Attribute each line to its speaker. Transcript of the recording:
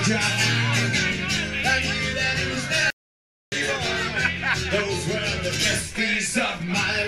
Speaker 1: Those were the best days of my life.